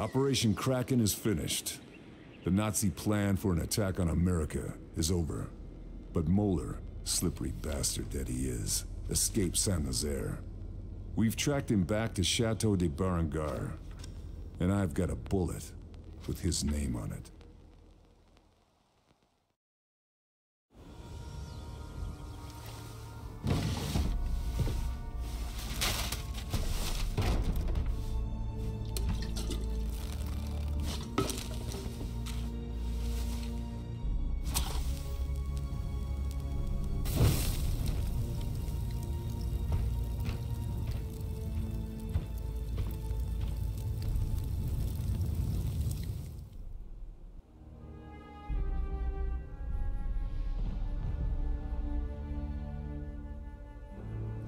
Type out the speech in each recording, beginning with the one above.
Operation Kraken is finished. The Nazi plan for an attack on America is over. But Moeller, slippery bastard that he is, escaped Saint-Nazaire. We've tracked him back to Chateau de Berengar, and I've got a bullet with his name on it.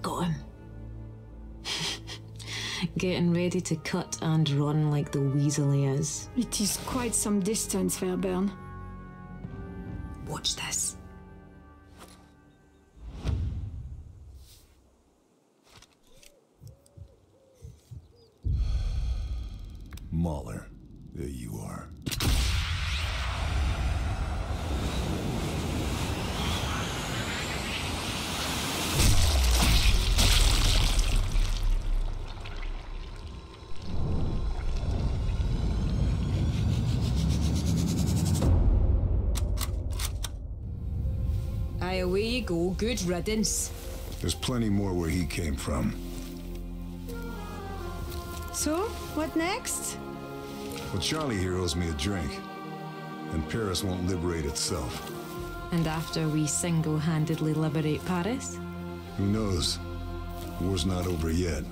Got him. Getting ready to cut and run like the weasel he is. It is quite some distance, Fairburne. Watch this. Moeller, there you are. Aye, away you go. Good riddance. There's plenty more where he came from. So, what next? Well, Charlie here owes me a drink. And Paris won't liberate itself. And after we single handedly liberate Paris? Who knows? War's not over yet.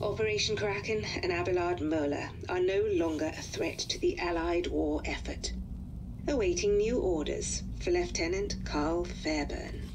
Operation Kraken and Abelard Moeller are no longer a threat to the Allied war effort. Awaiting new orders for Lieutenant Karl Fairburne.